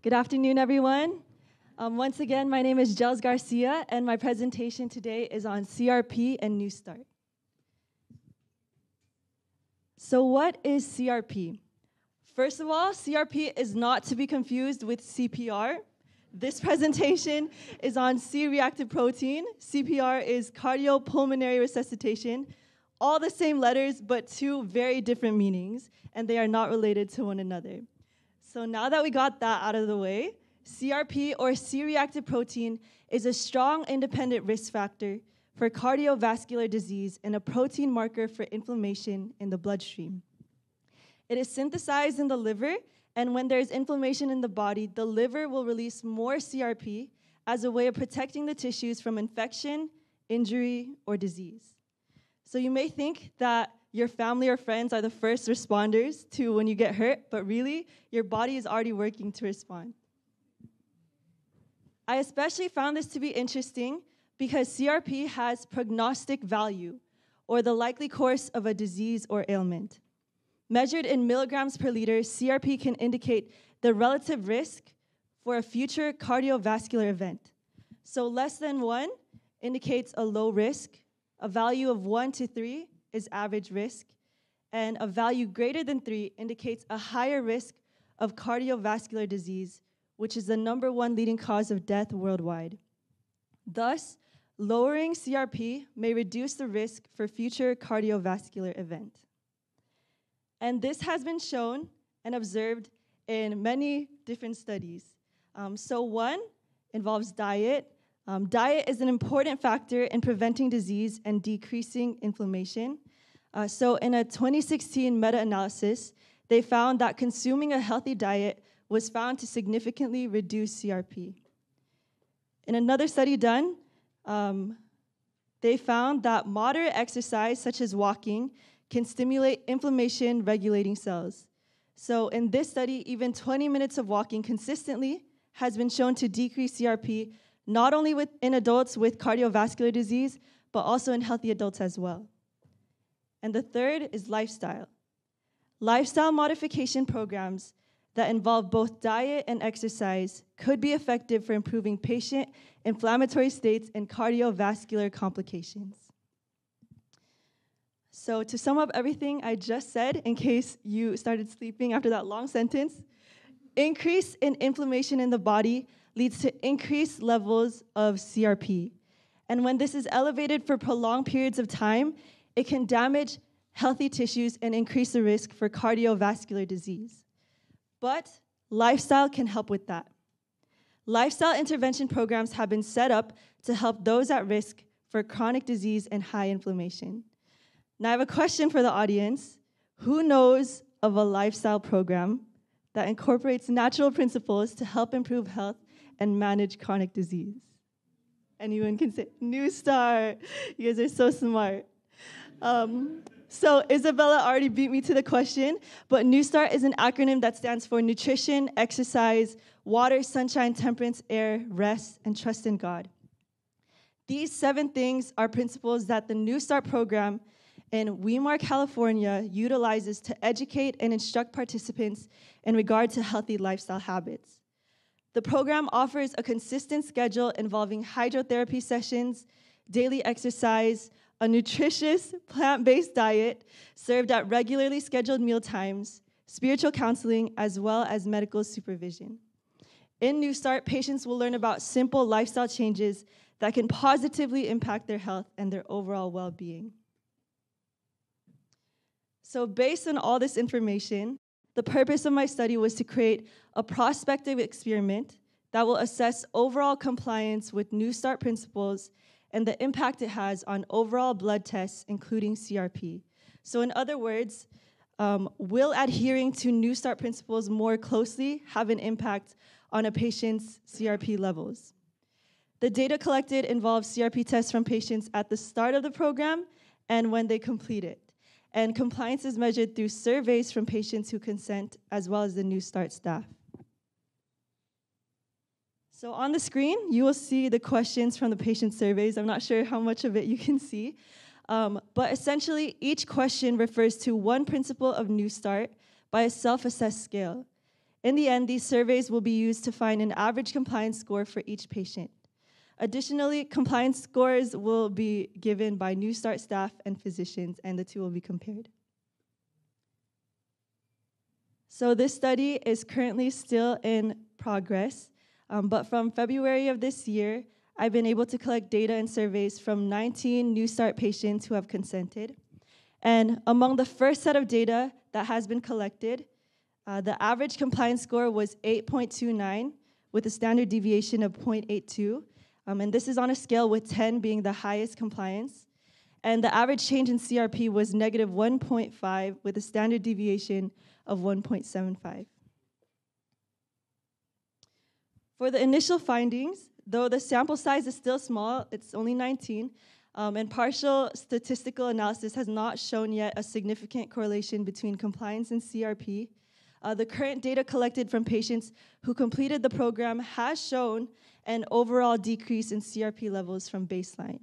Good afternoon, everyone. Um, once again, my name is Jhelz Garcia, and my presentation today is on CRP and New Start. So, what is CRP? First of all, CRP is not to be confused with CPR. This presentation is on C reactive protein. CPR is cardiopulmonary resuscitation. All the same letters, but two very different meanings, and they are not related to one another. So now that we got that out of the way, CRP or C reactive protein is a strong independent risk factor for cardiovascular disease and a protein marker for inflammation in the bloodstream. It is synthesized in the liver, and when there's inflammation in the body, the liver will release more CRP as a way of protecting the tissues from infection, injury, or disease. So you may think that your family or friends are the first responders to when you get hurt, but really, your body is already working to respond. I especially found this to be interesting because CRP has prognostic value, or the likely course of a disease or ailment. Measured in milligrams per liter, CRP can indicate the relative risk for a future cardiovascular event. So, less than one indicates a low risk, a value of one to three is average risk, and a value greater than three indicates a higher risk of cardiovascular disease, which is the number one leading cause of death worldwide. Thus, lowering CRP may reduce the risk for future cardiovascular event. And this has been shown and observed in many different studies. Um, so, one involves diet. Um, diet is an important factor in preventing disease and decreasing inflammation. Uh, so, in a 2016 meta analysis, they found that consuming a healthy diet was found to significantly reduce CRP. In another study done, um, they found that moderate exercise, such as walking, can stimulate inflammation regulating cells. So, in this study, even 20 minutes of walking consistently has been shown to decrease CRP, not only with, in adults with cardiovascular disease, but also in healthy adults as well. And the third is lifestyle. Lifestyle modification programs that involve both diet and exercise could be effective for improving patient inflammatory states and cardiovascular complications. So, to sum up everything I just said, in case you started sleeping after that long sentence, increase in inflammation in the body leads to increased levels of CRP. And when this is elevated for prolonged periods of time, it can damage healthy tissues and increase the risk for cardiovascular disease. But lifestyle can help with that. Lifestyle intervention programs have been set up to help those at risk for chronic disease and high inflammation. Now, I have a question for the audience. Who knows of a lifestyle program that incorporates natural principles to help improve health and manage chronic disease? Anyone can say, New Start. You guys are so smart. Um, so, Isabella already beat me to the question, but New Start is an acronym that stands for nutrition, exercise, water, sunshine, temperance, air, rest, and trust in God. These seven things are principles that the New Start program in Weimar, California, utilizes to educate and instruct participants in regard to healthy lifestyle habits. The program offers a consistent schedule involving hydrotherapy sessions, daily exercise, a nutritious plant based diet served at regularly scheduled meal times, spiritual counseling, as well as medical supervision. In New Start, patients will learn about simple lifestyle changes that can positively impact their health and their overall well being. So, based on all this information, the purpose of my study was to create a prospective experiment that will assess overall compliance with New START principles and the impact it has on overall blood tests, including CRP. So, in other words, um, will adhering to New START principles more closely have an impact on a patient's CRP levels? The data collected involves CRP tests from patients at the start of the program and when they complete it and compliance is measured through surveys from patients who consent, as well as the New Start staff. So on the screen, you will see the questions from the patient surveys. I'm not sure how much of it you can see. Um, but essentially, each question refers to one principle of New Start by a self assessed scale. In the end, these surveys will be used to find an average compliance score for each patient. Additionally, compliance scores will be given by New Start staff and physicians, and the two will be compared. So, this study is currently still in progress, um, but from February of this year, I've been able to collect data and surveys from 19 New Start patients who have consented. And among the first set of data that has been collected, uh, the average compliance score was 8.29 with a standard deviation of 0.82. Um, and this is on a scale with 10 being the highest compliance. And the average change in CRP was negative 1.5 with a standard deviation of 1.75. For the initial findings, though the sample size is still small, it's only 19, um, and partial statistical analysis has not shown yet a significant correlation between compliance and CRP. Uh, the current data collected from patients who completed the program has shown an overall decrease in CRP levels from baseline.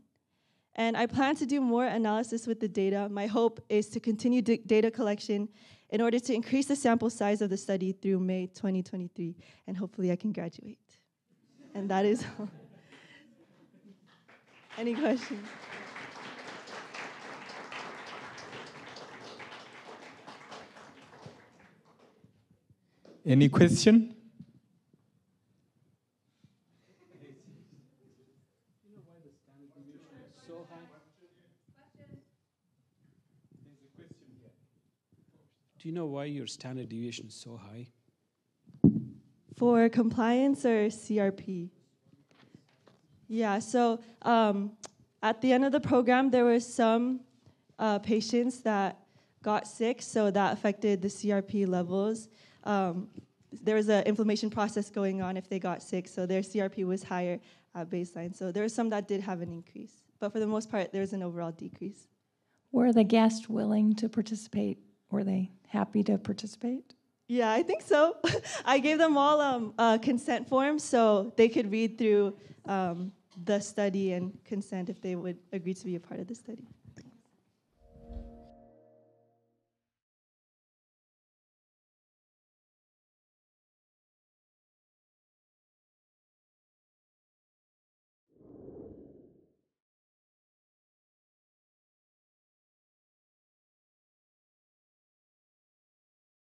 And I plan to do more analysis with the data. My hope is to continue data collection in order to increase the sample size of the study through May 2023, and hopefully I can graduate. and that is all. Any questions? Any question? Do you know why your standard deviation is so high? For compliance or CRP? Yeah, so um, at the end of the program, there were some uh, patients that got sick, so that affected the CRP levels. Um, there was an inflammation process going on if they got sick, so their CRP was higher at baseline. So there were some that did have an increase, but for the most part, there was an overall decrease. Were the guests willing to participate? Were they happy to participate? Yeah, I think so. I gave them all um, a consent form so they could read through um, the study and consent if they would agree to be a part of the study.